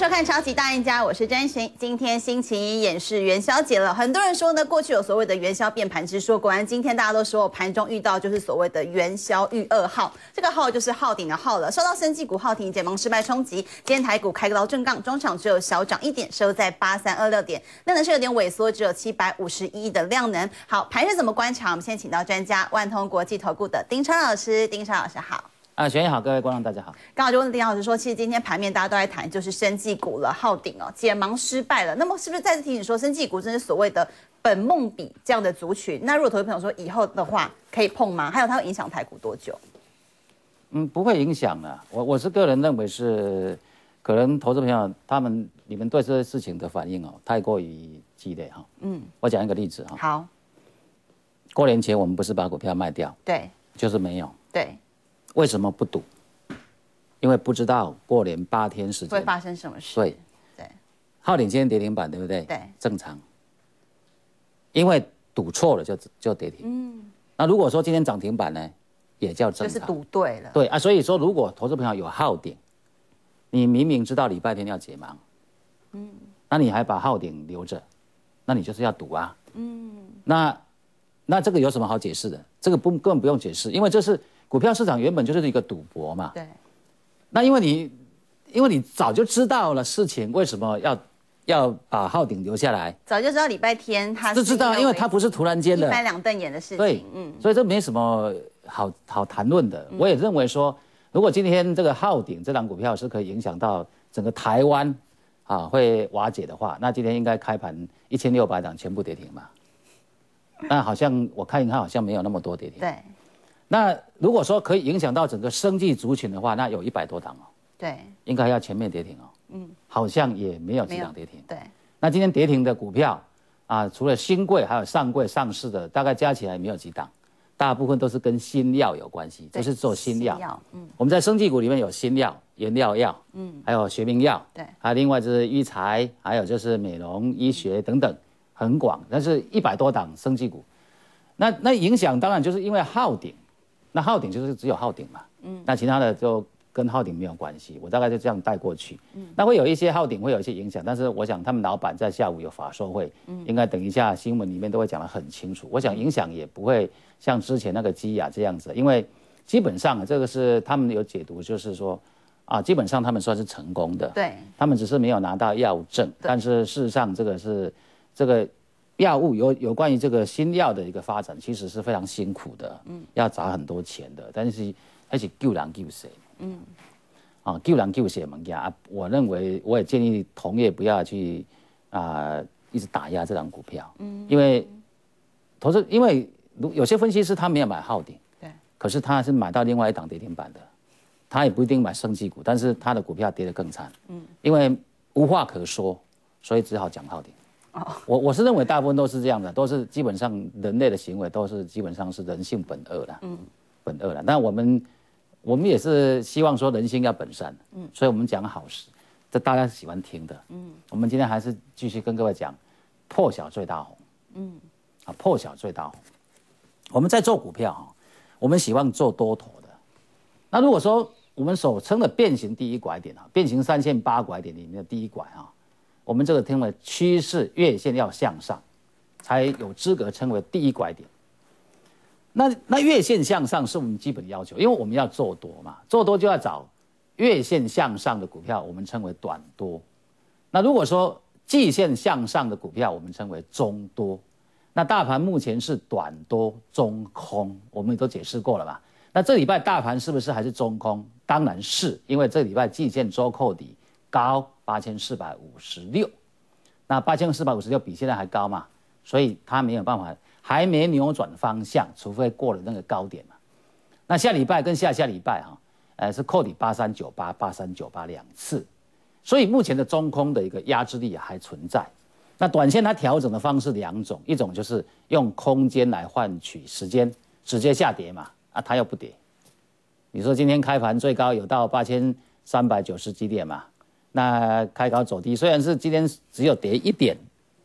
收看《超级大赢家》，我是詹寻。今天星期一，演示元宵节了。很多人说呢，过去有所谓的元宵变盘之说，果然今天大家都说我盘中遇到就是所谓的元宵遇二号，这个号就是号顶的号了。受到生技股号顶解盲失败冲击，今天台股开高正杠，中场只有小涨一点，收在八三二六点，量能是有点萎缩，只有七百五十一的量能。好，盘是怎么观察？我们先请到专家万通国际投顾的丁川老师，丁川老师好。啊，玄言好，各位观众大家好。刚好就问丁老师说，其实今天盘面大家都在谈，就是生技股了，耗顶哦，解盲失败了。那么是不是再次提醒说，生技股真是所谓的本梦比这样的族群？那如果投资朋友说以后的话可以碰吗？还有它会影响台股多久？嗯，不会影响的。我我是个人认为是，可能投资朋友他们你们对这些事情的反应哦，太过于激烈哈。嗯，我讲一个例子哈。好，过年前我们不是把股票卖掉？对，就是没有。对。为什么不赌？因为不知道过年八天时间会发生什么事。对，对。昊鼎今天跌停板，对不对？对，正常。因为赌错了就就跌停。嗯。那如果说今天涨停板呢，也叫正常。就是赌对了。对啊，所以说如果投资朋友有昊鼎，你明明知道礼拜天要解盲，嗯，那你还把昊鼎留着，那你就是要赌啊。嗯。那那这个有什么好解释的？这个不根本不用解释，因为这是。股票市场原本就是一个赌博嘛，对。那因为你，因为你早就知道了事情，为什么要要把浩鼎留下来？早就知道礼拜天他就知道，因为他不是突然间的一翻两瞪眼的事情。对，嗯，所以这没什么好好谈论的。我也认为说，如果今天这个浩鼎这档股票是可以影响到整个台湾啊会瓦解的话，那今天应该开盘一千六百档全部跌停嘛？那好像我看一看，好像没有那么多跌停。对。那如果说可以影响到整个生计族群的话，那有一百多档哦。对，应该要全面跌停哦。嗯，好像也没有几档跌停。对，那今天跌停的股票啊，除了新贵还有上柜上市的，大概加起来没有几档，大部分都是跟新药有关系，就是做新药。嗯，我们在生技股里面有新药、原料药，嗯，还有学名药，对，还有另外就是育才，还有就是美容医学等等，很广。但是一百多档生技股，那那影响当然就是因为耗顶。那号顶就是只有号顶嘛，嗯，那其他的就跟号顶没有关系，我大概就这样带过去，嗯，那会有一些号顶会有一些影响，但是我想他们老板在下午有法说会，嗯，应该等一下新闻里面都会讲得很清楚，我想影响也不会像之前那个基亚这样子，因为基本上这个是他们有解读，就是说啊，基本上他们算是成功的，对，他们只是没有拿到药证，但是事实上这个是这个。药物有有关于这个新药的一个发展，其实是非常辛苦的，嗯，要砸很多钱的，但是而且救人救谁，嗯，啊，救人救谁物件啊？我认为我也建议同业不要去啊一直打压这张股票，嗯，因为投资，因为如有些分析师他没有买昊鼎，对，可是他是买到另外一档跌停板的，他也不一定买升级股，但是他的股票跌得更惨，嗯，因为无话可说，所以只好讲昊鼎。我我是认为大部分都是这样的，都是基本上人类的行为都是基本上是人性本恶的，嗯，本恶的。但我们我们也是希望说人性要本善，嗯，所以我们讲好事，这大家喜欢听的，嗯。我们今天还是继续跟各位讲，破晓最大红，嗯，啊，破晓最大红。我们在做股票哈，我们喜欢做多头的。那如果说我们所称的变形第一拐点啊，变形三线八拐点里面的第一拐啊。我们这个称为趋势月线要向上，才有资格称为第一拐点。那那月线向上是我们基本要求，因为我们要做多嘛，做多就要找月线向上的股票，我们称为短多。那如果说季线向上的股票，我们称为中多。那大盘目前是短多中空，我们也都解释过了吧？那这礼拜大盘是不是还是中空？当然是，因为这礼拜季线周扣底高。八千四百五十六，那八千四百五十六比现在还高嘛？所以它没有办法，还没扭转方向，除非过了那个高点嘛。那下礼拜跟下下礼拜哈，呃是扣底八三九八八三九八两次，所以目前的中空的一个压制力还存在。那短线它调整的方式两种，一种就是用空间来换取时间，直接下跌嘛，啊它又不跌。你说今天开盘最高有到八千三百九十几点嘛？那开高走低，虽然是今天只有跌一点，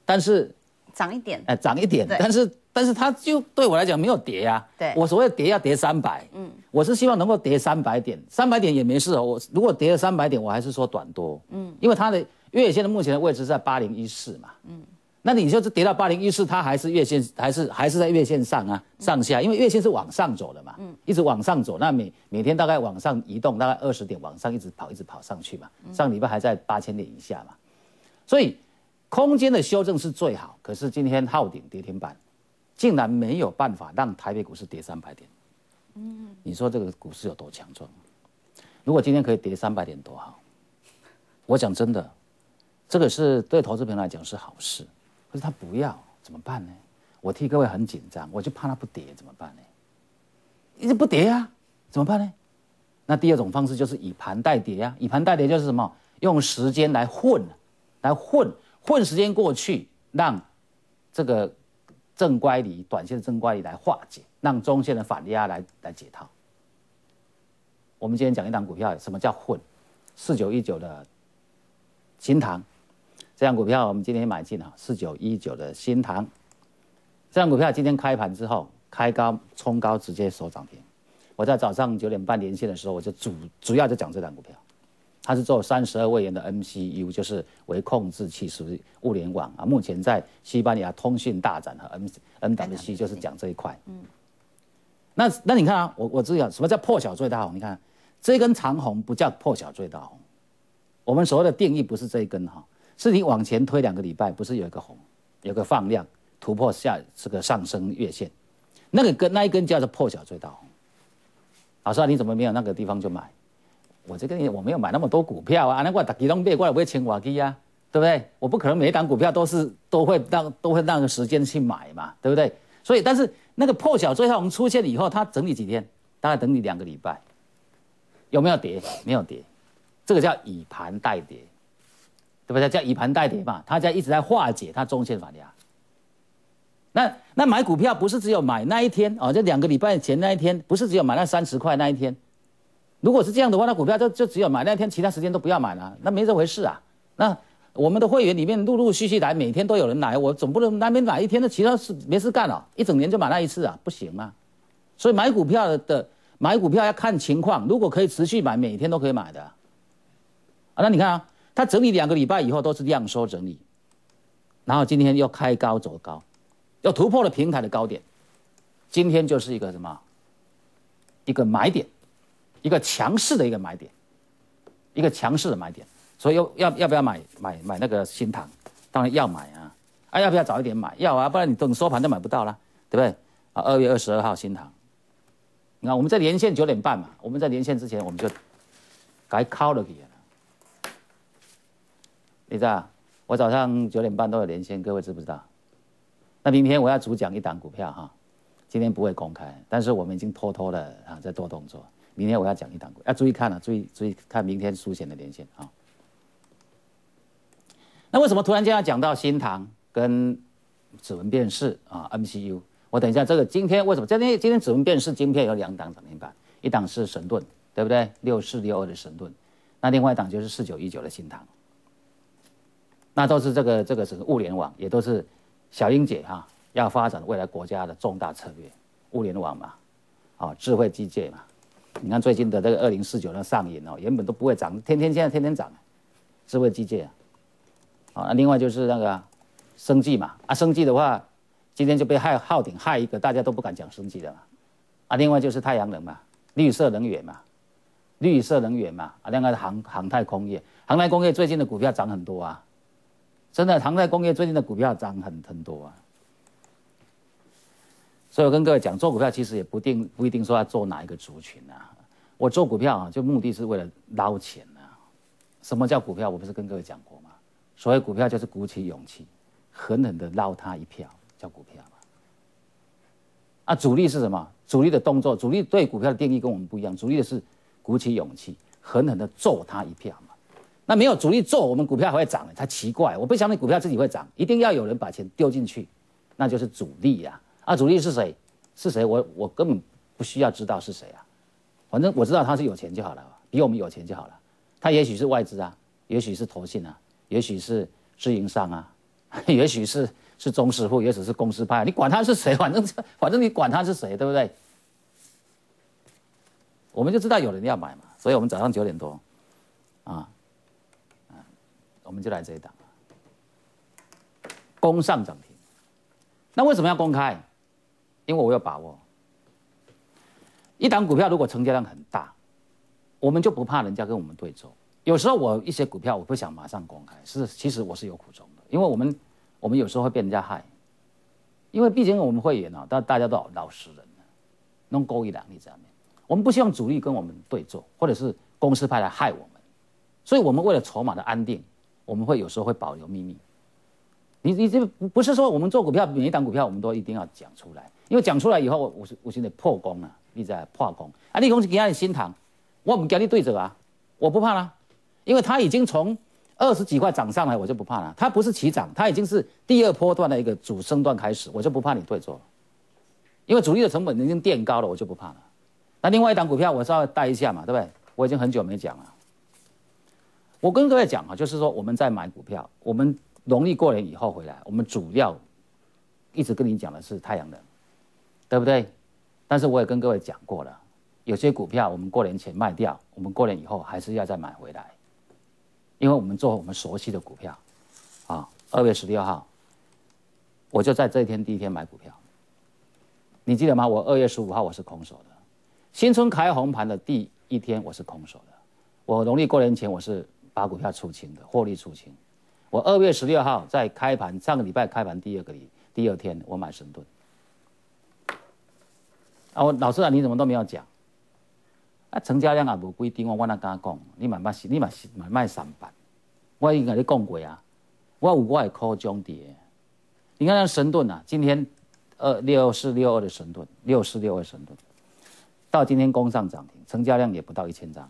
但是涨一点，哎，涨一点，但是但是它就对我来讲没有跌啊。对，我所谓跌要跌三百，嗯，我是希望能够跌三百点，三百点也没事哦。我如果跌了三百点，我还是说短多，嗯，因为它的月线的目前的位置在八零一四嘛，嗯，那你就是跌到八零一四，它还是月线，还是还是在月线上啊，上下，因为月线是往上走的嘛，嗯，一直往上走，那每每天大概往上移动，大概二十点往上一直跑，一直跑上去嘛，上礼拜还在八千点以下嘛，所以空间的修正是最好，可是今天昊顶跌停板。竟然没有办法让台北股市跌三百点，嗯，你说这个股市有多强壮？如果今天可以跌三百点多好，我讲真的，这个是对投资朋友来讲是好事，可是他不要怎么办呢？我替各位很紧张，我就怕它不跌怎么办呢？一直不跌啊，怎么办呢？那第二种方式就是以盘代跌啊，以盘代跌就是什么？用时间来混，来混混时间过去，让这个。正乖离，短线的正乖离来化解，让中线的反压来来解套。我们今天讲一档股票，什么叫混？四九一九的新塘，这样股票我们今天买进啊，四九一九的新塘，这样股票今天开盘之后开高冲高，直接收涨停。我在早上九点半连线的时候，我就主主要就讲这档股票。它是做三十二位元的 MCU，就是为控制器，属于物联网啊。目前在西班牙通讯大展和 M MWC 就是讲这一块。嗯，那那你看啊，我我知道什么叫破晓最大红？你看这根长红不叫破晓最大红，我们所谓的定义不是这一根哈，是你往前推两个礼拜，不是有一个红，有个放量突破下这个上升月线，那个根那一根叫做破晓最大红。老师啊，你怎么没有那个地方就买？我这个我没有买那么多股票啊，那我打几动币过来不会请我去啊，对不对？我不可能每一档股票都是都会让都会那个时间去买嘛，对不对？所以，但是那个破晓最后我们出现以后，它整理几天？大概整理两个礼拜，有没有跌？没有跌，这个叫以盘代跌，对不对？叫以盘代跌嘛，它在一直在化解它中线反压。那那买股票不是只有买那一天哦，就两个礼拜前那一天，不是只有买那三十块那一天。如果是这样的话，那股票就就只有买那一天，其他时间都不要买了，那没这回事啊。那我们的会员里面陆陆续续来，每天都有人来，我总不能那边买一天的，其他事没事干了，一整年就买那一次啊，不行啊。所以买股票的买股票要看情况，如果可以持续买，每天都可以买的。啊，那你看啊，它整理两个礼拜以后都是量缩整理，然后今天又开高走高，又突破了平台的高点，今天就是一个什么？一个买点。一个强势的一个买点，一个强势的买点，所以要要要不要买买买那个新塘？当然要买啊！啊，要不要早一点买？要啊，不然你等收盘都买不到了，对不对？啊，二月二十二号新塘，你看我们在连线九点半嘛，我们在连线之前我们就该敲了给了。你知道，我早上九点半都有连线，各位知不知道？那明天我要主讲一档股票哈，今天不会公开，但是我们已经偷偷的啊在做动作。明天我要讲一档股，要注意看了，注意注意看明天出现的连线啊。那为什么突然间要讲到新塘跟指纹辨识啊？MCU，我等一下这个今天为什么？今天今天指纹辨识晶片有两档涨停板，一档是神盾，对不对？六四六二的神盾，那另外一档就是四九一九的新塘，那都是这个这个是物联网，也都是小英姐哈要发展未来国家的重大策略，物联网嘛，啊，智慧机械嘛。你看最近的这个二零四九那上瘾哦，原本都不会涨，天天现在天天涨，智慧机械啊，啊，另外就是那个生计嘛，啊，生计的话，今天就被害耗顶害一个，大家都不敢讲生计的嘛，啊，另外就是太阳能嘛，绿色能源嘛，绿色能源嘛，啊，另外航航太工业，航太工业最近的股票涨很多啊，真的唐代工业最近的股票涨很很多啊。所以我跟各位讲，做股票其实也不定不一定说要做哪一个族群啊。我做股票啊，就目的是为了捞钱啊。什么叫股票？我不是跟各位讲过吗？所谓股票就是鼓起勇气，狠狠的捞他一票，叫股票嘛。啊，主力是什么？主力的动作，主力对股票的定义跟我们不一样。主力的是鼓起勇气，狠狠的揍他一票嘛。那没有主力做，我们股票还会涨？才奇怪！我不相信股票自己会涨，一定要有人把钱丢进去，那就是主力呀。啊，主力是谁？是谁？我我根本不需要知道是谁啊，反正我知道他是有钱就好了，比我们有钱就好了。他也许是外资啊，也许是投信啊，也许是自营商啊，也许是是中实户，也许是公司派，你管他是谁，反正反正你管他是谁，对不对？我们就知道有人要买嘛，所以我们早上九点多，啊，我们就来这一档，攻上涨停。那为什么要公开？因为我有把握，一档股票如果成交量很大，我们就不怕人家跟我们对走。有时候我一些股票我不想马上公开，是其实我是有苦衷的，因为我们我们有时候会被人家害，因为毕竟我们会员啊，大大家都老实人弄勾一两例子面。我们不希望主力跟我们对坐，或者是公司派来害我们，所以我们为了筹码的安定，我们会有时候会保留秘密。你你这不是说我们做股票每一档股票我们都一定要讲出来，因为讲出来以后，我我我现在破功了，你在破功啊！你公司给他心疼，我们跟你对着啊，我不怕啦，因为他已经从二十几块涨上来，我就不怕了。他不是起涨，他已经是第二波段的一个主升段开始，我就不怕你对坐，因为主力的成本已经垫高了，我就不怕了。那另外一档股票我稍微带一下嘛，对不对？我已经很久没讲了。我跟各位讲啊，就是说我们在买股票，我们农历过年以后回来，我们主要一直跟你讲的是太阳能，对不对？但是我也跟各位讲过了，有些股票我们过年前卖掉，我们过年以后还是要再买回来，因为我们做我们熟悉的股票。啊，二月十六号，我就在这一天第一天买股票，你记得吗？我二月十五号我是空手的。新春开红盘的第一天，我是空手的。我农历过年前，我是把股票出清的，获利出清。我二月十六号在开盘，上个礼拜开盘第二个礼第二天，我买神盾。啊，我老师啊，你怎么都没有讲？啊，成交量啊无规定，我我哪敢讲？你买卖是，你买买卖三百，我已经跟你讲过啊。我有我的口中跌。你看那神盾啊，今天二六四六二的神盾，六四六二神盾。到今天攻上涨停，成交量也不到一千张，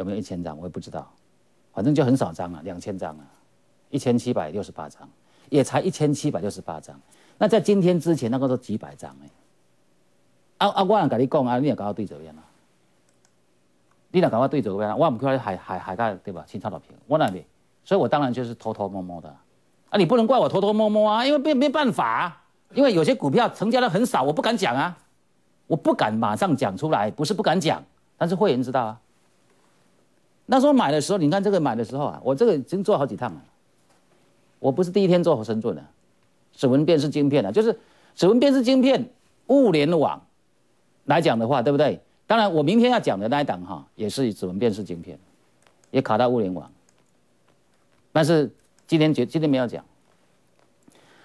有没有一千张？我也不知道，反正就很少张啊，两千张啊，一千七百六十八张，也才一千七百六十八张。那在今天之前，那个都几百张哎。啊啊，我跟你讲啊，你也搞到对折边了，你哪搞到对折边啊？我唔可以海海海盖对吧？清差到平，我那里，所以我当然就是偷偷摸摸的。啊，你不能怪我偷偷摸摸啊，因为没没办法，啊因为有些股票成交量很少，我不敢讲啊。我不敢马上讲出来，不是不敢讲，但是会员知道啊。那时候买的时候，你看这个买的时候啊，我这个已经做好几趟了。我不是第一天做深圳的，指纹辨识晶片的，就是指纹辨识晶片物联网来讲的话，对不对？当然，我明天要讲的那一档哈，也是指纹辨识晶片，也卡到物联网，但是今天今今天没有讲。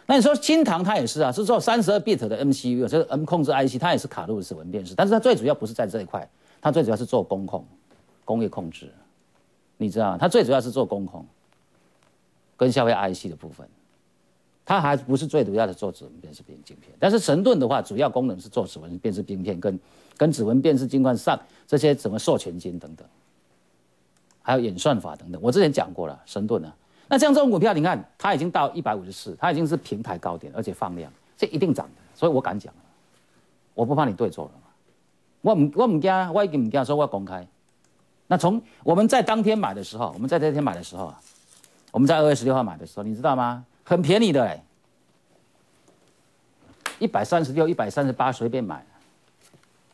那你说新唐它也是啊，是做三十二 bit 的 MCU，就是 M 控制 IC，它也是卡入指纹辨识，但是它最主要不是在这一块，它最主要是做工控、工业控制，你知道？它最主要是做工控跟消费 IC 的部分，它还不是最主要的做指纹辨识晶片。但是神盾的话，主要功能是做指纹辨识晶片跟跟指纹辨识晶块上这些什么？授权金等等，还有演算法等等，我之前讲过了，神盾呢。那像这种股票，你看它已经到一百五十四，它已经是平台高点，而且放量，这一定涨的，所以我敢讲我不怕你对错了嘛，我唔我唔惊，我已经唔惊，说我要公开。那从我们在当天买的时候，我们在这天买的时候啊，我们在二月十六号买的时候，你知道吗？很便宜的哎，一百三十六、一百三十八随便买，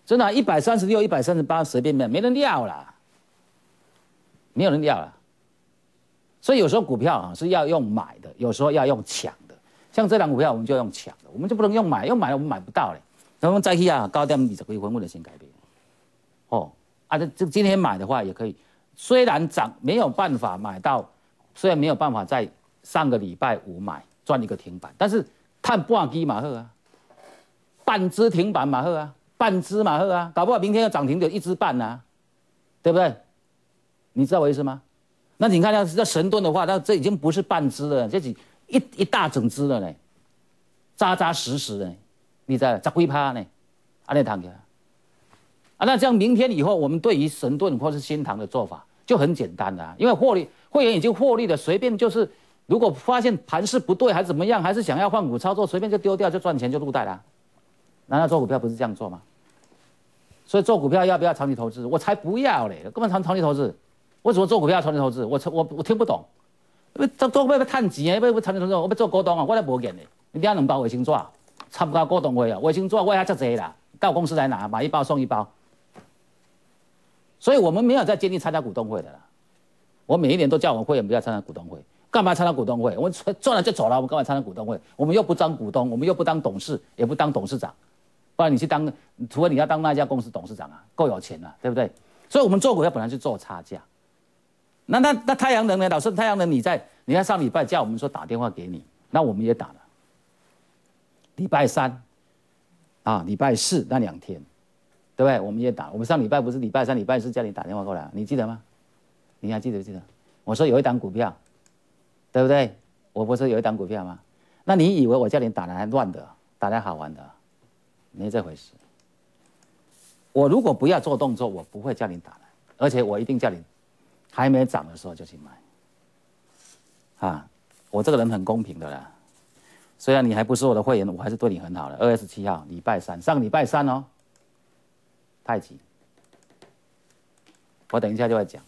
真的，一百三十六、一百三十八随便买，没人要啦，没有人要了。所以有时候股票啊是要用买的，有时候要用抢的。像这档股票，我们就用抢的，我们就不能用买，用买我们买不到嘞。咱们再去啊，高点二十几分，我的先改变。哦，啊，这这今天买的话也可以，虽然涨没有办法买到，虽然没有办法在上个礼拜五买赚一个停板，但是看半基马赫啊，半只停板马赫啊，半只马赫啊，搞不好明天要涨停就一只半啊，对不对？你知道我意思吗？那你看，要是神盾的话，那这已经不是半只了，这是一一大整只了呢，扎扎实实的，你在在挥趴呢，啊，那躺下，啊，那这样明天以后，我们对于神盾或是新塘的做法就很简单了，因为获利会员已经获利了，随便就是，如果发现盘势不对还是怎么样，还是想要换股操作，随便就丢掉就赚钱就入袋了，难道做股票不是这样做吗？所以做股票要不要长期投资？我才不要嘞，根本长长期投资。为什么做股票长期投资？我我我听不懂，要做做要要趁钱啊，要要参参我要做股东啊，我咧无见的，你领两包卫生纸，参加股东会啊，卫生纸我遐遮济啦，到公司来拿，买一包送一包。所以我们没有在建立参加股东会的啦。我每一年都叫我们会员不要参加股东会，干嘛参加股东会？我们赚了就走了，我们干嘛参加股东会？我们又不当股东，我们又不当董事，也不当董事长，不然你去当，除非你要当那家公司董事长啊，够有钱了，对不对？所以我们做股票本来就做差价。那那那太阳能呢？老师，太阳能你在你看上礼拜叫我们说打电话给你，那我们也打了。礼拜三，啊，礼拜四那两天。对不对？我们也打。我们上礼拜不是礼拜三、礼拜四叫你打电话过来，你记得吗？你还记得不记得？我说有一档股票，对不对？我不是有一档股票吗？那你以为我叫你打来乱的，打来好玩的？没这回事。我如果不要做动作，我不会叫你打来，而且我一定叫你还没涨的时候就去买。啊，我这个人很公平的啦。虽然你还不是我的会员，我还是对你很好的。二月十七号，礼拜三，上个礼拜三哦。太极，我等一下就会讲，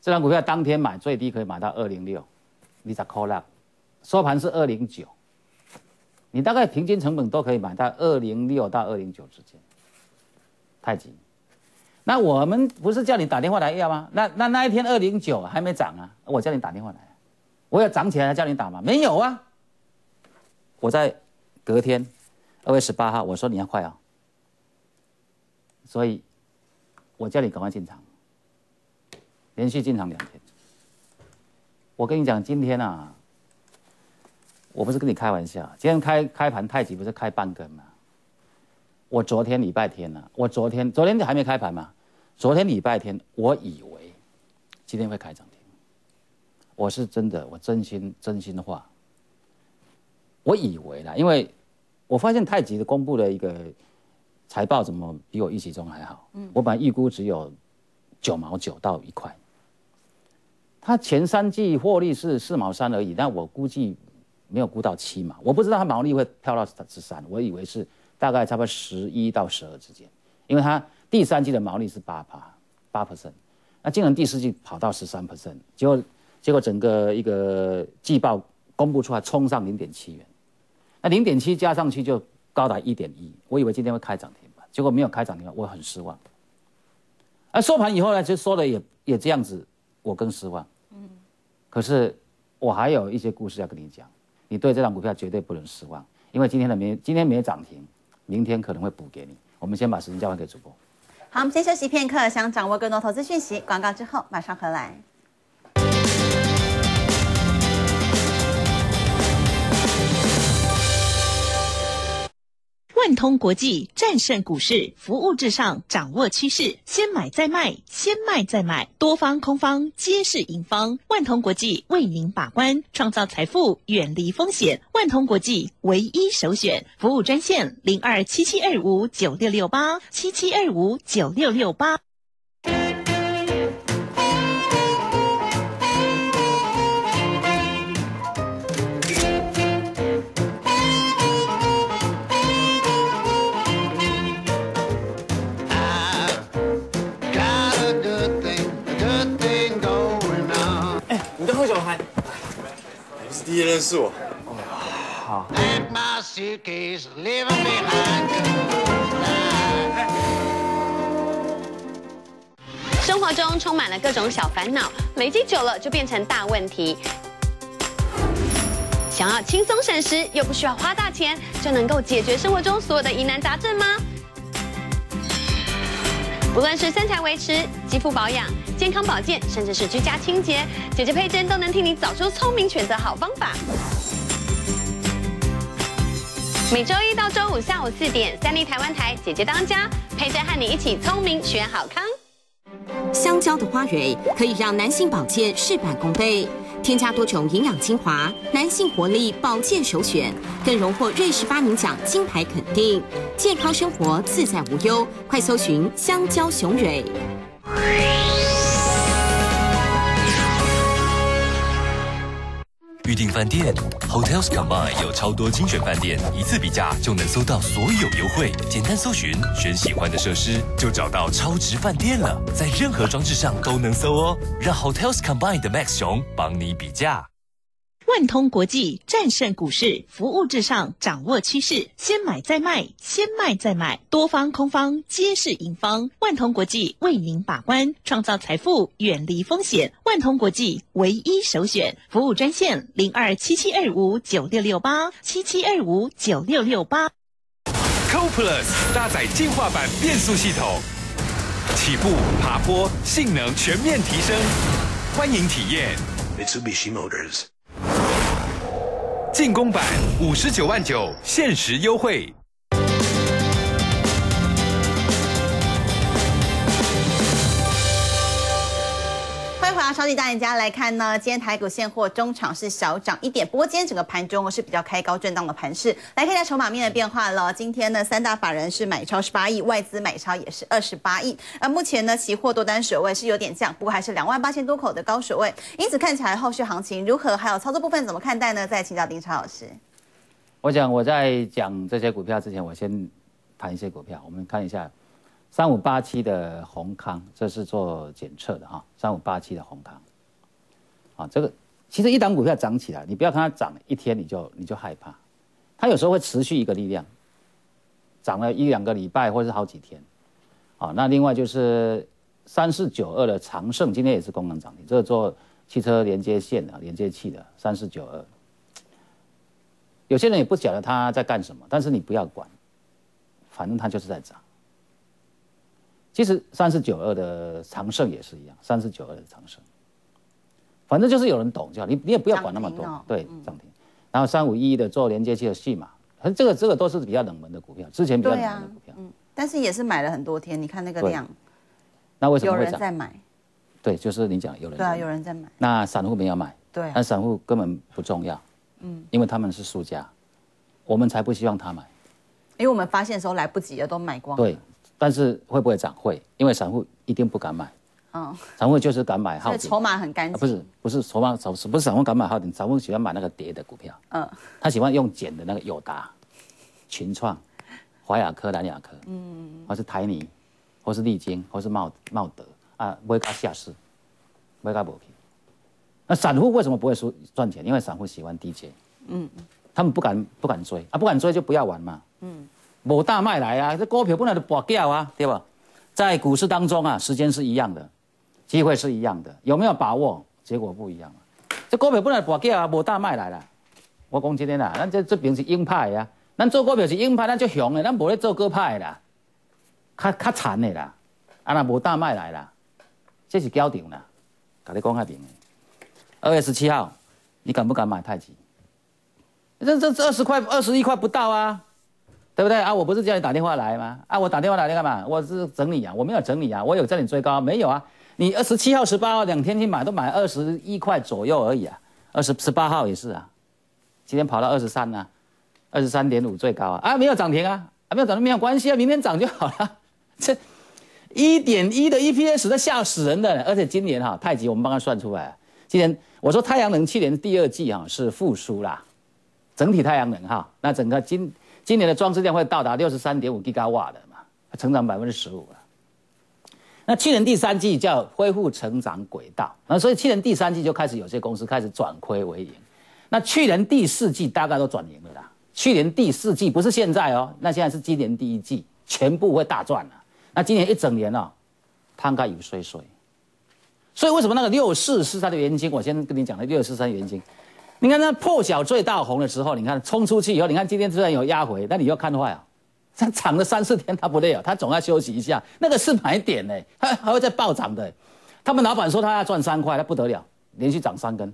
这张股票当天买最低可以买到二零六，你咋 call 啦？收盘是二零九，你大概平均成本都可以买到二零六到二零九之间。太极，那我们不是叫你打电话来要吗？那那那一天二零九还没涨啊，我叫你打电话来，我要涨起来才叫你打吗？没有啊，我在隔天二月十八号，我说你要快啊。所以，我叫你赶快进场，连续进场两天。我跟你讲，今天啊，我不是跟你开玩笑，今天开开盘太极不是开半根吗？我昨天礼拜天呢，我昨天昨天还没开盘嘛，昨天礼拜天我以为今天会开涨停，我是真的，我真心真心的话，我以为啦，因为我发现太极的公布了一个。财报怎么比我预期中还好？嗯，我本来预估只有九毛九到一块，它前三季获利是四毛三而已，但我估计没有估到七毛，我不知道它毛利会跳到十三，我以为是大概差不多十一到十二之间，因为它第三季的毛利是八趴八。percent，那竟然第四季跑到十三 percent，结果结果整个一个季报公布出来冲上零点七元，那零点七加上去就。高达一点一，我以为今天会开涨停板，结果没有开涨停板，我很失望。而收盘以后呢，就说的也也这样子，我更失望。嗯，可是我还有一些故事要跟你讲，你对这张股票绝对不能失望，因为今天的没今天没涨停，明天可能会补给你。我们先把时间交还给主播。好，我们先休息片刻，想掌握更多投资讯息，广告之后马上回来。万通国际战胜股市，服务至上，掌握趋势，先买再卖，先卖再买，多方空方皆是赢方。万通国际为您把关，创造财富，远离风险。万通国际唯一首选，服务专线零二七七二五九六六八七七二五九六六八。第一认识我，好。生活中充满了各种小烦恼，累积久了就变成大问题。想要轻松省时又不需要花大钱，就能够解决生活中所有的疑难杂症吗？不论是身材维持、肌肤保养。健康保健，甚至是居家清洁，姐姐佩珍都能替你找出聪明选择好方法。每周一到周五下午四点，三立台湾台姐姐当家，佩珍和你一起聪明选好康。香蕉的花蕊可以让男性保健事半功倍，添加多种营养精华，男性活力保健首选，更荣获瑞士发明奖金牌肯定，健康生活自在无忧。快搜寻香蕉雄蕊。订饭店，Hotels Combine 有超多精选饭店，一次比价就能搜到所有优惠。简单搜寻，选喜欢的设施，就找到超值饭店了。在任何装置上都能搜哦，让 Hotels Combine 的 Max 熊帮你比价。万通国际战胜股市，服务至上，掌握趋势，先买再卖，先卖再买，多方空方皆是赢方。万通国际为您把关，创造财富，远离风险。万通国际唯一首选，服务专线零二七七二五九六六八七七二五九六六八。Co Plus 搭载进化版变速系统，起步、爬坡性能全面提升，欢迎体验。Mitsubishi Motors. 进攻版五十九万九，限时优惠。超级大赢家来看呢，今天台股现货中场是小涨一点，不过今天整个盘中是比较开高震荡的盘势。来看一下筹码面的变化了，今天呢三大法人是买超十八亿，外资买超也是二十八亿。而目前呢期货多单水位是有点降，不过还是两万八千多口的高水位，因此看起来后续行情如何，还有操作部分怎么看待呢？再请教丁超老师。我想我在讲这些股票之前，我先谈一些股票。我们看一下三五八七的宏康，这是做检测的哈。三五八七的宏康，啊，这个其实一档股票涨起来，你不要看它涨一天你就你就害怕，它有时候会持续一个力量，涨了一两个礼拜或者是好几天。啊，那另外就是三四九二的长盛，今天也是功能涨停，这个做汽车连接线的连接器的三四九二。有些人也不晓得他在干什么，但是你不要管，反正他就是在涨。其实三四九二的长盛也是一样，三四九二的长盛，反正就是有人懂就好，你你也不要管那么多，对，涨停。然后三五一的做连接器的戏码，可是这个这个都是比较冷门的股票，之前比较冷门的股票，嗯，但是也是买了很多天，你看那个量，那为什有么有？人在买，对，就是你讲有人对啊，有人在买，那散户没有买，对啊。但散户根本不重要，嗯，因为他们是输家，我们才不希望他买。因为我们发现的时候来不及了，都买光了。对，但是会不会涨？会，因为散户一定不敢买，嗯，散户就是敢买耗筹码很干净。啊不是不是筹码，不是散户敢买耗顶，散户喜欢买那个跌的股票，嗯，他喜欢用捡的那个友达、群创、华亚科、南亚科，嗯，或是台泥，或是利晶，或是茂茂德啊，不会搞下市，不会给他补去。那散户为什么不会输赚钱？因为散户喜欢低阶，嗯，他们不敢不敢追。啊，不敢追就不要玩嘛，嗯，某大卖来啊，这股票本来就拔掉啊，对吧？在股市当中啊，时间是一样的，机会是一样的，有没有把握？结果不一样啊。这股票本来拔掉啊，某大卖来了。我讲今天啦，咱这这边是鹰派啊、咱做股票是鹰派，咱就雄的，咱无咧做鸽派的啦，较较惨的啦，啊那无大卖来啦，这是交场啦，甲你讲较明的。二月十七号，你敢不敢买太极？这这这二十块二十一块不到啊，对不对啊？我不是叫你打电话来吗？啊，我打电话来你干嘛？我是整理啊，我没有整理啊，我有叫你追高没有啊？你二十七号、十八号两天去买，都买二十一块左右而已啊，二十十八号也是啊，今天跑到二十三呢，二十三点五最高啊，啊没有涨停啊，啊没有涨停没有关系啊，明天涨就好了。这一点一的 EPS 在吓死人的，而且今年哈、太极我们帮他算出来，今年我说太阳能去年第二季哈、是复苏啦，整体太阳能哈，那整个今今年的装置量会到达六十三点五 g 瓦的嘛，成长百分之十五了。那去年第三季叫恢复成长轨道，那所以去年第三季就开始有些公司开始转亏为盈。那去年第四季大概都转盈了啦。去年第四季不是现在哦，那现在是今年第一季，全部会大赚了。那今年一整年哦，摊开有衰衰。所以为什么那个六四是它的原因？我先跟你讲的六四三原因。你看它破晓最大红的时候，你看冲出去以后，你看今天虽然有压回，但你要看坏啊。它涨了三四天，它不累啊，它总要休息一下。那个是买点呢，它还会再暴涨的。他们老板说他要赚三块，那不得了，连续涨三根，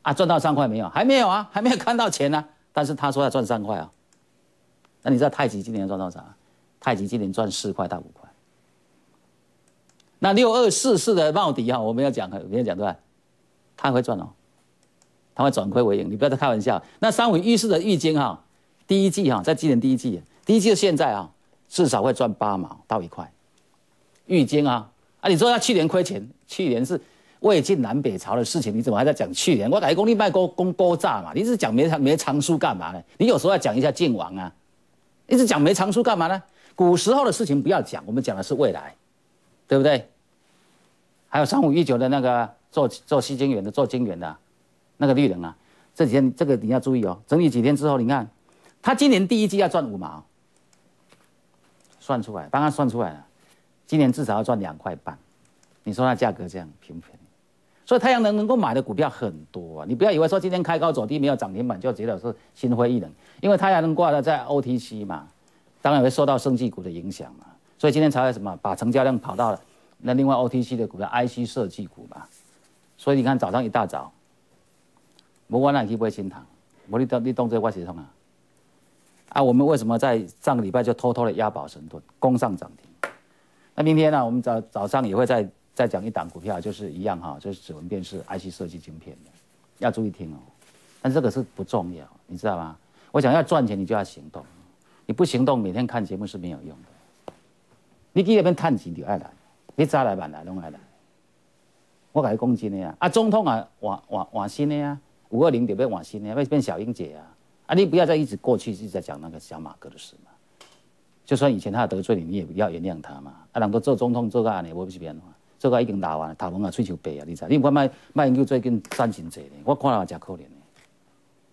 啊，赚到三块没有？还没有啊，还没有看到钱呢、但是他说要赚三块啊。那你知道太极今年赚多少？太极今年赚四块到五块。那六二四四的茂迪哈，我们要讲，没有讲对吧？他会赚哦，他会转亏为盈，你不要再开玩笑。那三五一四的玉金哈，第一季哈，在今年第一季，第一季的现在啊，至少会赚八毛到一块。玉金啊，啊，你说他去年亏钱，去年是魏晋南北朝的事情，你怎么还在讲去年？我改功力卖公公高炸嘛，你是讲没没藏书干嘛呢？你有时候要讲一下晋王啊，一直讲没藏书干嘛呢？古时候的事情不要讲，我们讲的是未来，对不对？还有三五一九的那个做做西京元的、做京元的，那个绿能啊，这几天这个你要注意哦，整理几天之后，你看，它今年第一季要赚五毛，算出来，帮他算出来了，今年至少要赚两块半，你说它价格这样平不平？所以太阳能能够买的股票很多啊，你不要以为说今天开高走低没有涨停板就觉得是心灰意冷，因为太阳能挂的在 OTC 嘛，当然会受到生技股的影响嘛，所以今天才会什么把成交量跑到了那另外 OTC 的股票 IC 设计股嘛，所以你看早上一大早，我我哪去买新塘，我你动你动这我系统啊，啊我们为什么在上个礼拜就偷偷的押宝神盾攻上涨停？那明天呢，我们早早上也会再。再讲一档股票，就是一样哈，就是指纹辨识 IC 设计晶片的，要注意听哦。但这个是不重要，你知道吗？我想要赚钱，你就要行动。你不行动，每天看节目是没有用的。你去那边探钱就爱来，你早来晚来拢爱来。我跟你讲真的呀，啊，总统啊，换换换新的呀，五二零得要换新的，要变小英姐啊。啊，你不要再一直过去一直在讲那个小马哥的事嘛。就算以前他得罪你，你也不要原谅他嘛。啊，人都做总统做到安尼，我不是变话。做到已经老啊，头毛啊吹球白啊，你知？你唔管卖卖研究最近赚真济呢，我看了也真可怜咧。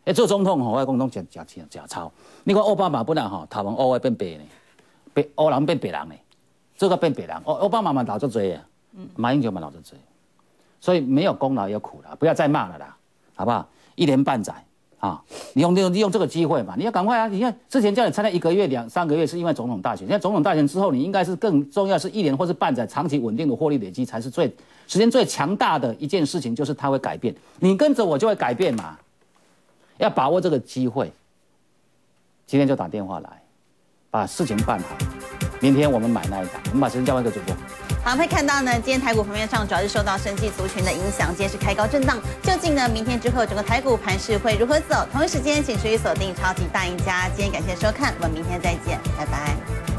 哎，做总统吼，我讲拢真真真真操。你看奥巴马本来吼头毛乌变白呢，白乌人变白人呢，做到变白人。奥奥巴马嘛老做罪啊，马英九嘛老做罪，所以没有功劳有苦劳，不要再骂了啦，好不好？一年半载。啊，你用用用这个机会嘛，你要赶快啊！你看之前叫你参加一个月、两三个月，是因为总统大选。现在总统大选之后，你应该是更重要，是一年或是半载，长期稳定的获利累积才是最时间最强大的一件事情，就是它会改变。你跟着我就会改变嘛，要把握这个机会。今天就打电话来，把事情办好。明天我们买那一台，我们把时间交换给主播。好，可以看到呢，今天台股盘面上主要是受到生技族群的影响，今天是开高震荡。究竟呢，明天之后整个台股盘势会如何走？同一时间，请持续锁定超级大赢家。今天感谢收看，我们明天再见，拜拜。